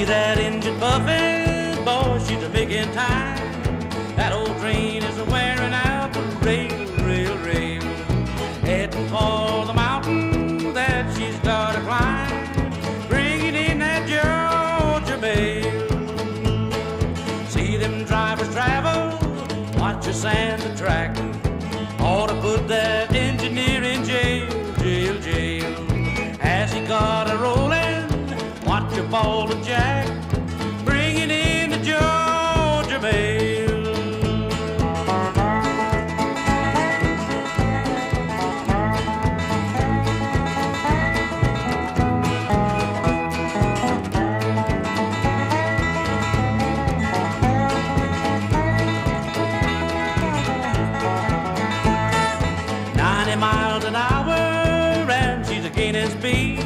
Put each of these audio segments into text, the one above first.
See that engine puffing, boy, she's a making time. That old train is wearing out the rail, rail, rail. Heading for the mountain that she's gotta climb, bringing in that Georgia mail. See them drivers travel, watch us and the track. Ought to put that watch a jack. Bringing in the Georgia mail. Ninety miles an hour, and she's a gaining speed.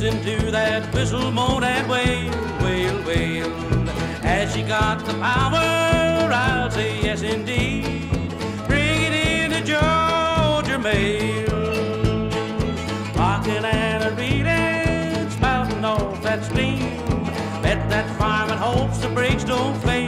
Listen to that whistle moan and wail, wail, wail. As she got the power, I'll say yes indeed. Bring it in the Georgia mail. Rocking and a reading, spouting off that steam. Bet that fireman hopes the brakes don't fail.